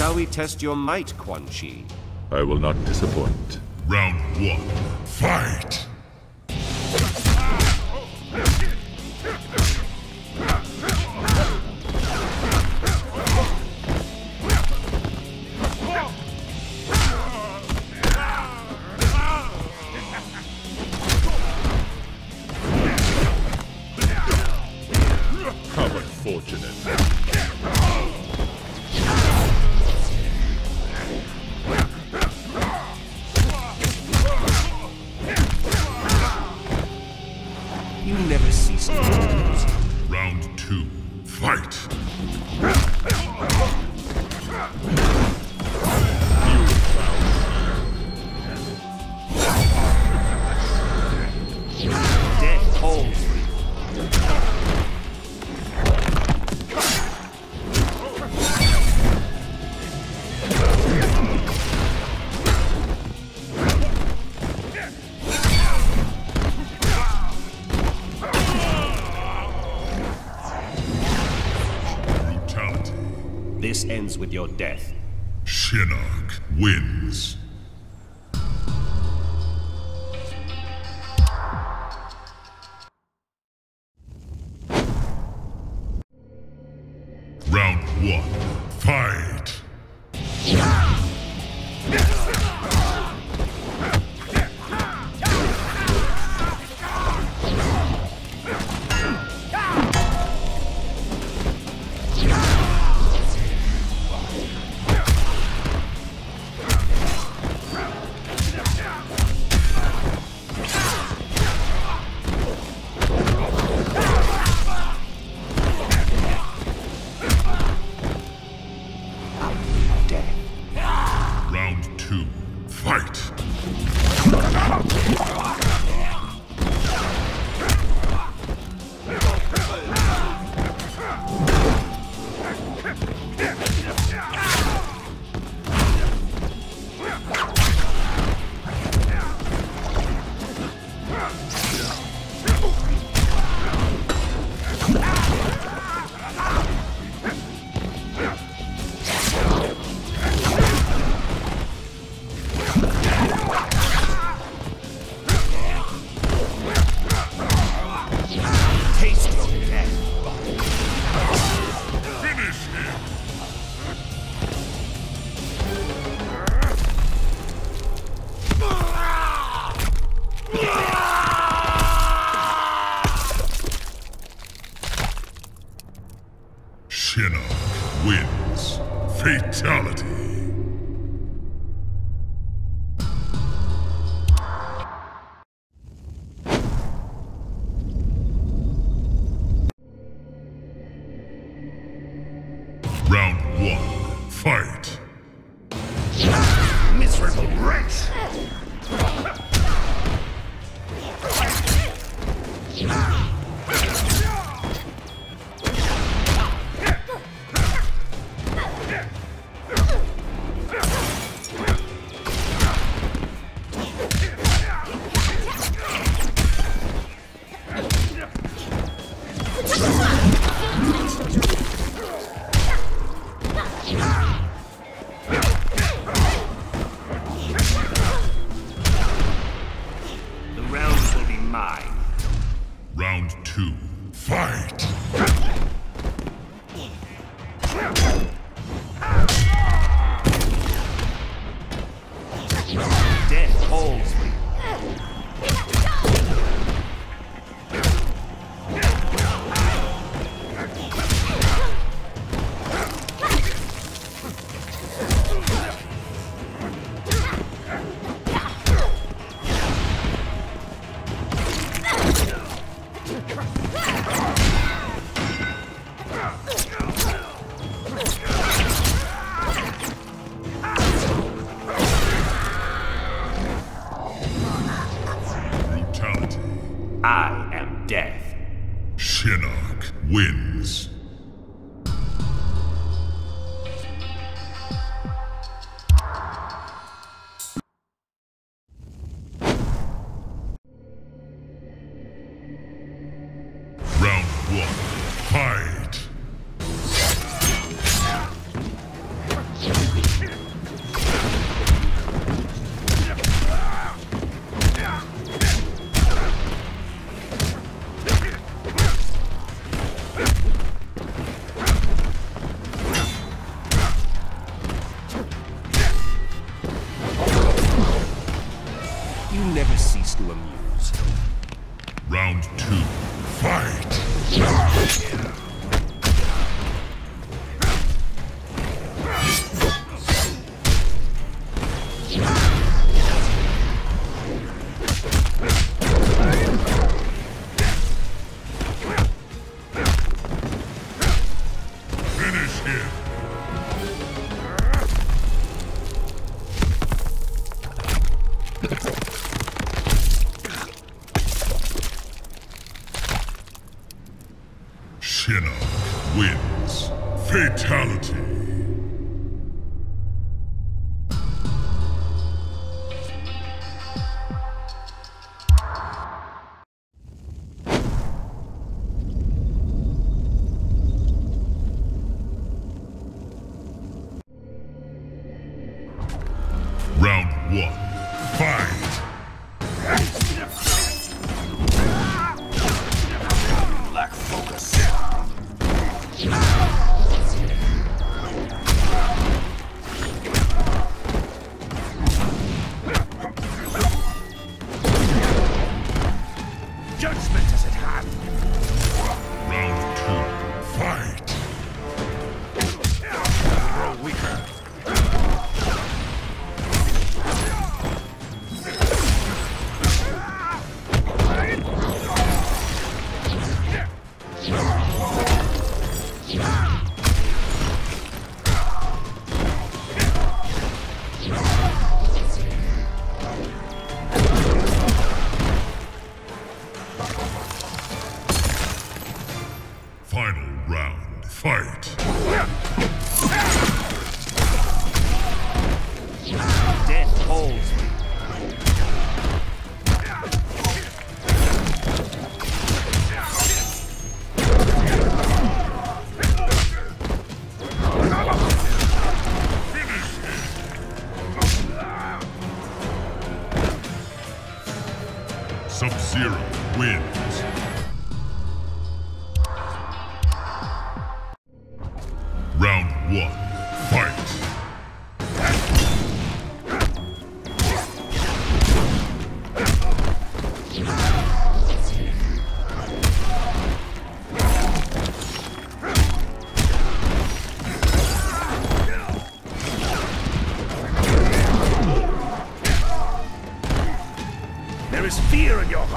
Shall we test your might, Quan Chi? I will not disappoint. Round one, fight! You never cease to lose. Round two, fight! Ends with your death. Shinnok wins. Fatality. Round one, fight! Miserable wretch. The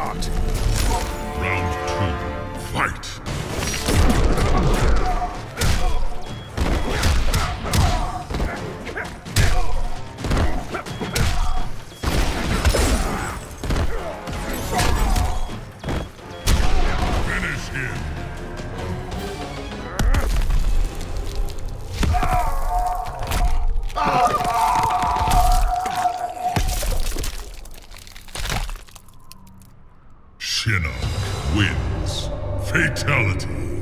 fear wins. Fatality.